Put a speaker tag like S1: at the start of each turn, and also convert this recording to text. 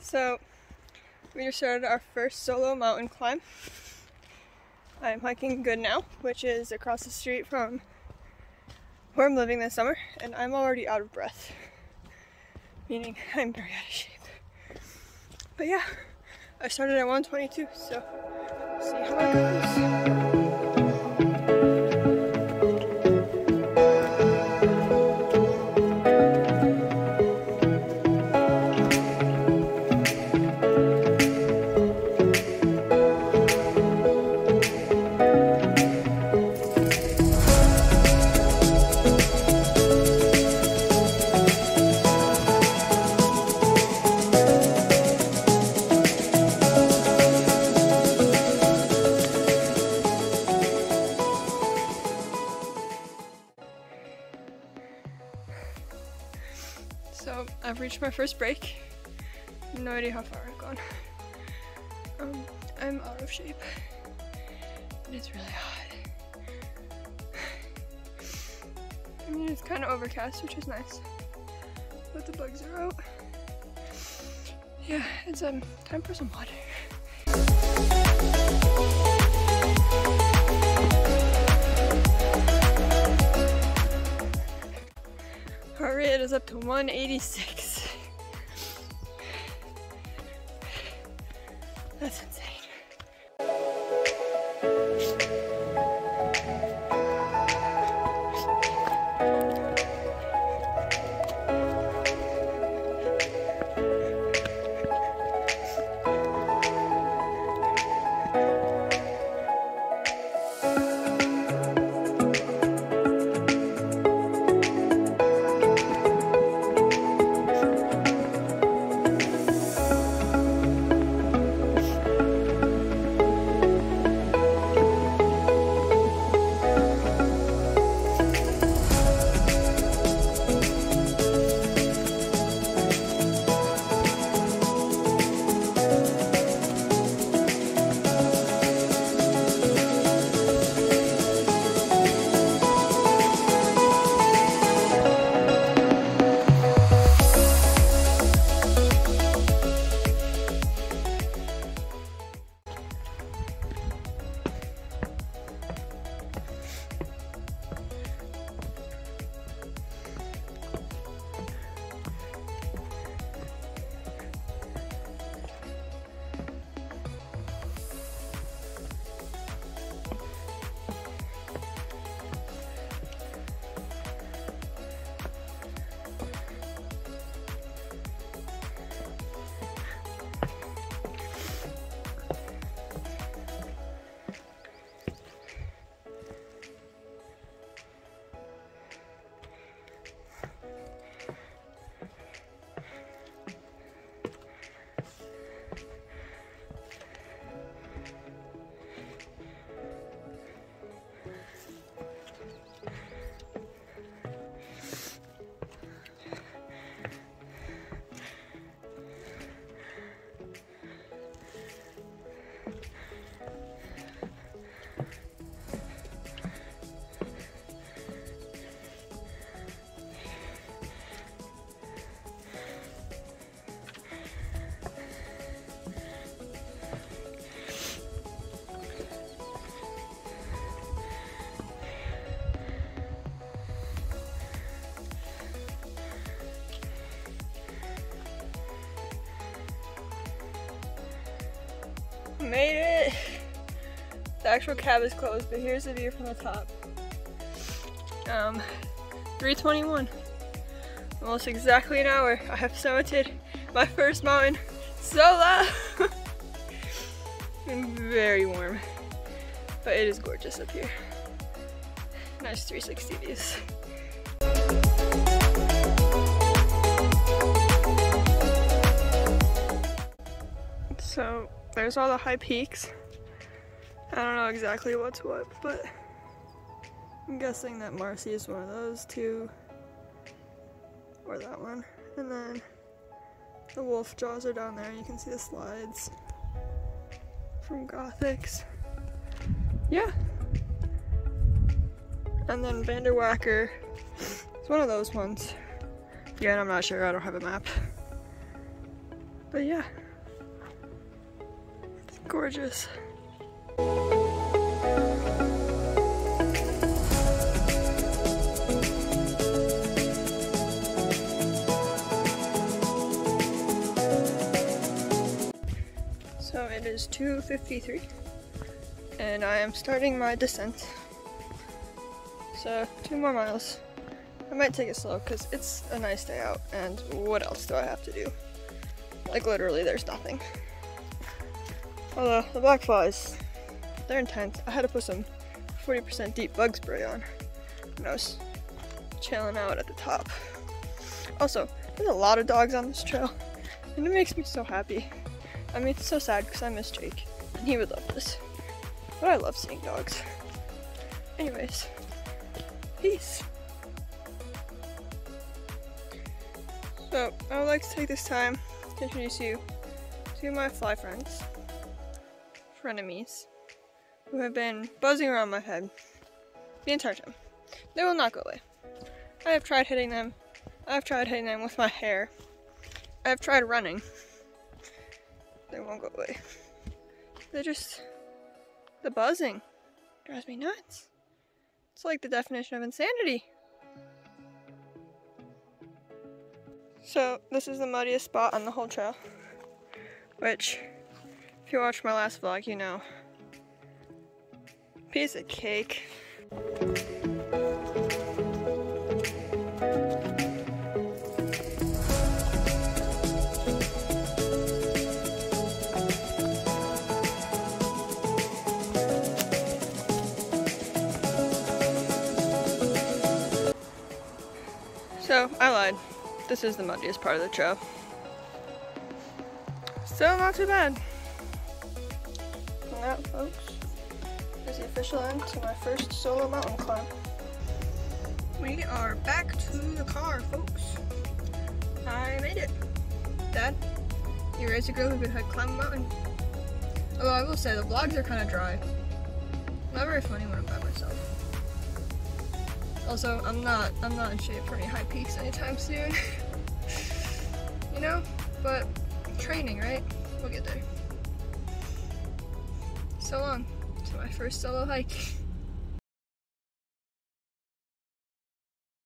S1: So, we just started our first solo mountain climb. I'm hiking Goodnow, which is across the street from where I'm living this summer, and I'm already out of breath, meaning I'm very out of shape. But yeah, I started at 122, so see how it goes. So I've reached my first break. No idea how far I've gone. Um, I'm out of shape. And it's really hot. I mean, it's kind of overcast, which is nice. But the bugs are out. Yeah, it's um time for some water. Heart rate is up to 186. That's insane. Made it! The actual cab is closed, but here's the view from the top. Um, 321. Almost exactly an hour. I have summited my first mountain solo! very warm. But it is gorgeous up here. Nice 360 views. So there's all the high peaks. I don't know exactly what's what, but I'm guessing that Marcy is one of those two, or that one. And then the wolf jaws are down there. You can see the slides from Gothics. Yeah. And then Vanderwhacker is one of those ones. Again, I'm not sure. I don't have a map. But yeah, gorgeous. So it is 2.53 and I am starting my descent. So two more miles. I might take it slow because it's a nice day out and what else do I have to do? Like literally there's nothing. Oh, Although the black flies, they're intense. I had to put some 40% DEET bug spray on when I was chilling out at the top. Also, there's a lot of dogs on this trail and it makes me so happy. I mean, it's so sad because I miss Jake, and he would love this. But I love seeing dogs. Anyways, peace. So, I would like to take this time to introduce you to my fly friends, frenemies, who have been buzzing around my head the entire time. They will not go away. I have tried hitting them. I have tried hitting them with my hair. I have tried running they won't go away. They're just. The buzzing drives me nuts. It's like the definition of insanity. So, this is the muddiest spot on the whole trail. Which, if you watched my last vlog, you know. Piece of cake. So, I lied. This is the muddiest part of the trail. Still not too bad. That, folks, is the official end to my first solo mountain climb. We are back to the car, folks. I made it. Dad, you ready to go? We could climb a mountain. Although I will say, the vlogs are kind of dry. Not very funny when I'm by myself. Also, I'm not I'm not in shape for any high peaks anytime soon. you know? But training, right? We'll get there. So long to my first solo hike.